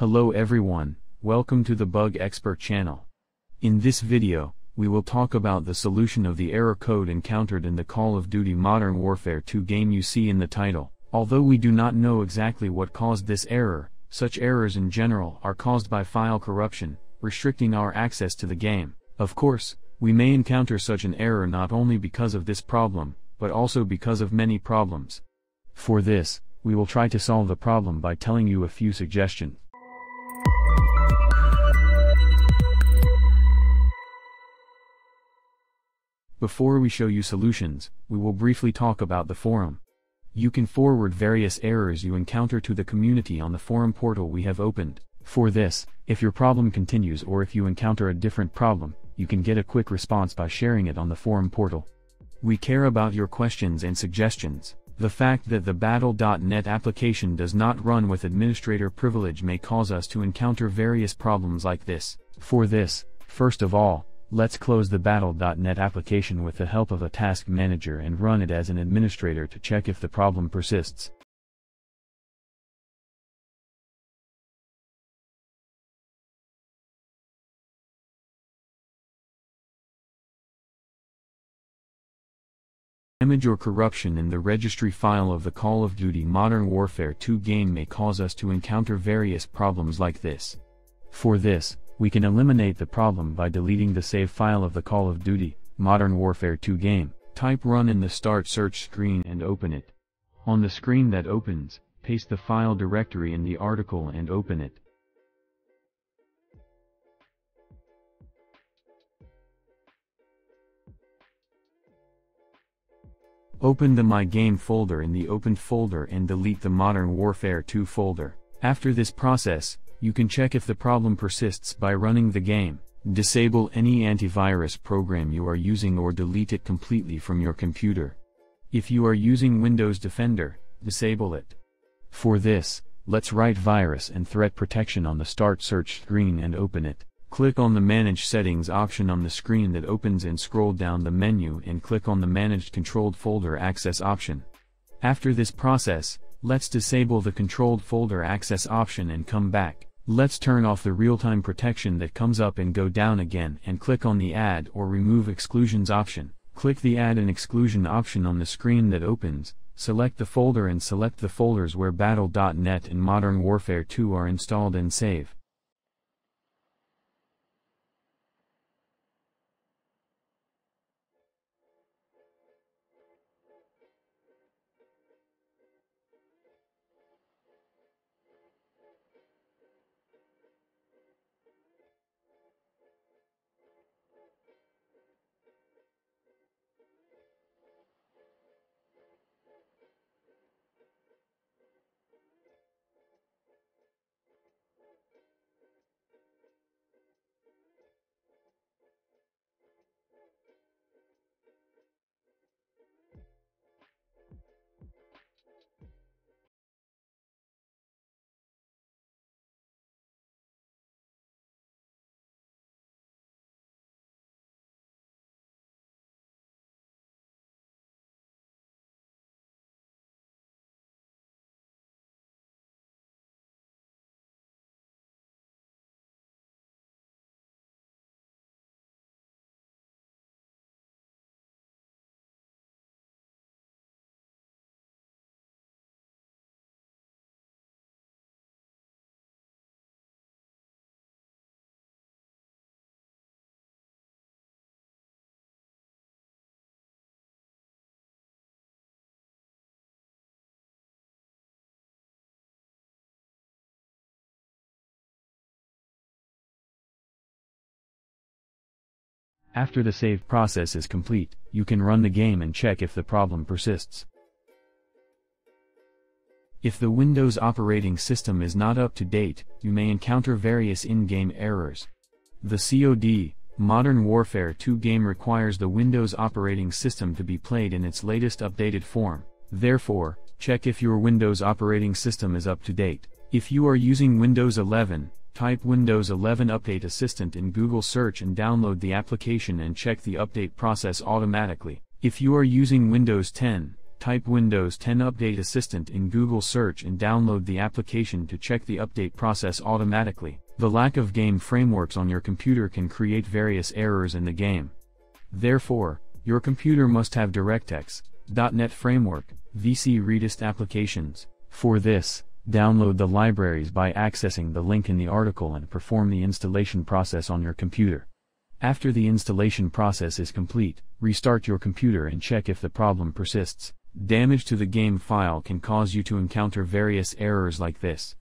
Hello everyone, welcome to the Bug Expert channel. In this video, we will talk about the solution of the error code encountered in the Call of Duty Modern Warfare 2 game you see in the title. Although we do not know exactly what caused this error, such errors in general are caused by file corruption, restricting our access to the game. Of course, we may encounter such an error not only because of this problem, but also because of many problems. For this, we will try to solve the problem by telling you a few suggestions. Before we show you solutions, we will briefly talk about the forum. You can forward various errors you encounter to the community on the forum portal we have opened. For this, if your problem continues or if you encounter a different problem, you can get a quick response by sharing it on the forum portal. We care about your questions and suggestions. The fact that the Battle.net application does not run with administrator privilege may cause us to encounter various problems like this. For this, first of all, let's close the Battle.net application with the help of a task manager and run it as an administrator to check if the problem persists. Image or corruption in the registry file of the Call of Duty Modern Warfare 2 game may cause us to encounter various problems like this. For this, we can eliminate the problem by deleting the save file of the Call of Duty Modern Warfare 2 game. Type run in the start search screen and open it. On the screen that opens, paste the file directory in the article and open it. Open the My Game folder in the opened folder and delete the Modern Warfare 2 folder. After this process, you can check if the problem persists by running the game. Disable any antivirus program you are using or delete it completely from your computer. If you are using Windows Defender, disable it. For this, let's write virus and threat protection on the start search screen and open it. Click on the Manage Settings option on the screen that opens and scroll down the menu and click on the Managed Controlled Folder Access option. After this process, let's disable the Controlled Folder Access option and come back. Let's turn off the real-time protection that comes up and go down again and click on the Add or Remove Exclusions option. Click the Add an Exclusion option on the screen that opens, select the folder and select the folders where Battle.net and Modern Warfare 2 are installed and save. After the save process is complete, you can run the game and check if the problem persists. If the Windows operating system is not up to date, you may encounter various in-game errors. The COD, Modern Warfare 2 game requires the Windows operating system to be played in its latest updated form. Therefore, check if your Windows operating system is up to date. If you are using Windows 11, Type Windows 11 Update Assistant in Google search and download the application and check the update process automatically. If you are using Windows 10, type Windows 10 Update Assistant in Google Search and download the application to check the update process automatically. The lack of game frameworks on your computer can create various errors in the game. Therefore, your computer must have DirectX, .NET Framework, VC Redist applications. For this, download the libraries by accessing the link in the article and perform the installation process on your computer. After the installation process is complete, restart your computer and check if the problem persists. Damage to the game file can cause you to encounter various errors like this.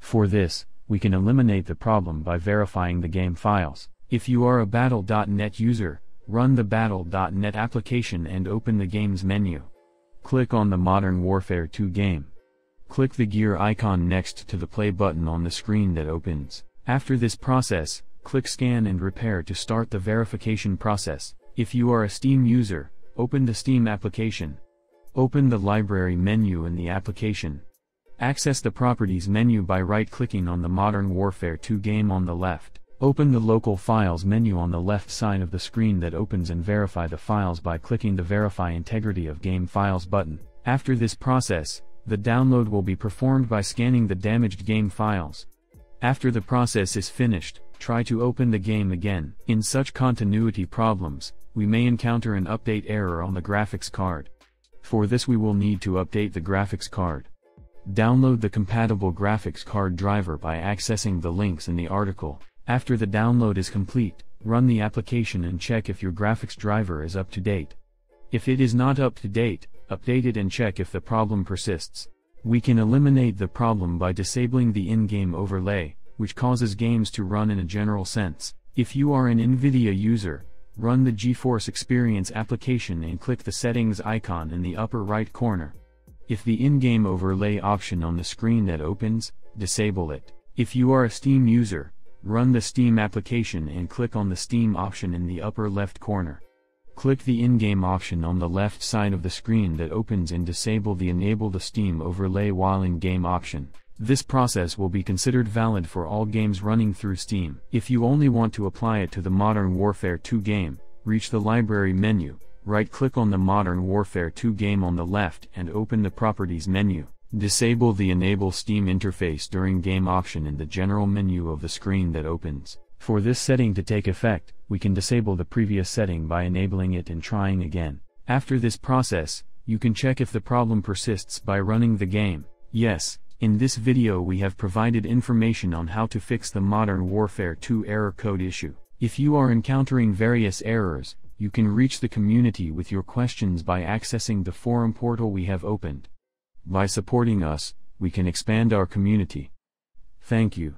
For this, we can eliminate the problem by verifying the game files. If you are a Battle.net user, run the Battle.net application and open the Games menu. Click on the Modern Warfare 2 game. Click the gear icon next to the play button on the screen that opens. After this process, click Scan and Repair to start the verification process. If you are a Steam user, open the Steam application. Open the Library menu in the application. Access the Properties menu by right-clicking on the Modern Warfare 2 game on the left. Open the Local Files menu on the left side of the screen that opens and verify the files by clicking the Verify Integrity of Game Files button. After this process, the download will be performed by scanning the damaged game files. After the process is finished, try to open the game again. In such continuity problems, we may encounter an update error on the graphics card. For this we will need to update the graphics card. Download the compatible graphics card driver by accessing the links in the article. After the download is complete, run the application and check if your graphics driver is up to date. If it is not up to date, update it and check if the problem persists. We can eliminate the problem by disabling the in-game overlay, which causes games to run in a general sense. If you are an NVIDIA user, Run the GeForce Experience application and click the settings icon in the upper right corner. If the in-game overlay option on the screen that opens, disable it. If you are a Steam user, run the Steam application and click on the Steam option in the upper left corner. Click the in-game option on the left side of the screen that opens and disable the Enable the Steam overlay while in-game option. This process will be considered valid for all games running through Steam. If you only want to apply it to the Modern Warfare 2 game, reach the Library menu, right-click on the Modern Warfare 2 game on the left and open the Properties menu. Disable the Enable Steam interface during game option in the general menu of the screen that opens. For this setting to take effect, we can disable the previous setting by enabling it and trying again. After this process, you can check if the problem persists by running the game. Yes, in this video we have provided information on how to fix the Modern Warfare 2 error code issue. If you are encountering various errors, you can reach the community with your questions by accessing the forum portal we have opened. By supporting us, we can expand our community. Thank you.